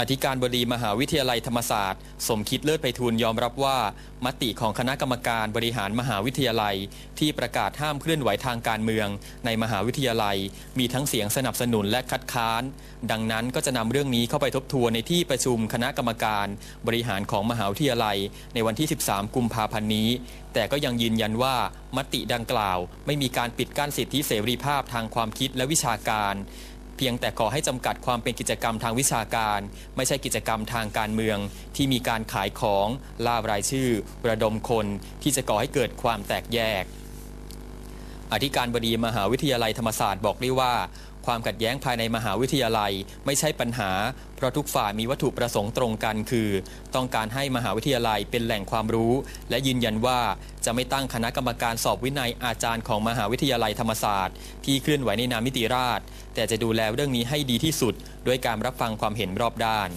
อธิการบดีมหาวิทยาลัยธรรมศาสตร์ สมคิดเลิศไพฑูรย์ยอมรับว่า มติของคณะกรรมการบริหารมหาวิทยาลัย ที่ประกาศห้ามเคลื่อนไหวทางการเมือง ในมหาวิทยาลัย มีทั้งเสียงสนับสนุนและคัดค้าน ดังนั้นก็จะนำเรื่องนี้เข้าไปทบทวนในที่ประชุมคณะกรรมการบริหารของมหาวิทยาลัย ในวันที่ 13 กุมภาพันธ์นี้ แต่ก็ยังยืนยันว่ามติดังกล่าว ไม่มีการปิดกั้นสิทธิเสรีภาพทางความคิดและวิชาการ เพียงแต่ขอให้จำกัดความเป็นกิจกรรมทางวิชาการ ไม่ใช่กิจกรรมทางการเมือง ที่มีการขายของล่ารายชื่อ ระดมคนที่จะก่อให้เกิดความแตกแยก อธิการบดีมหาวิทยาลัยธรรมศาสตร์บอกได้ว่า ความขัดแย้งภายในมหาวิทยาลัยไม่ใช่ปัญหา เพราะทุกฝ่ายมีวัตถุประสงค์ตรงกันคือ ต้องการให้มหาวิทยาลัยเป็นแหล่งความรู้ และยืนยันว่าจะไม่ตั้งคณะกรรมการสอบวินัยอาจารย์ของมหาวิทยาลัยธรรมศาสตร์ ที่เคลื่อนไหวในนามนิติราช แต่จะดูแลเรื่องนี้ให้ดีที่สุด ด้วยการรับฟังความเห็นรอบด้าน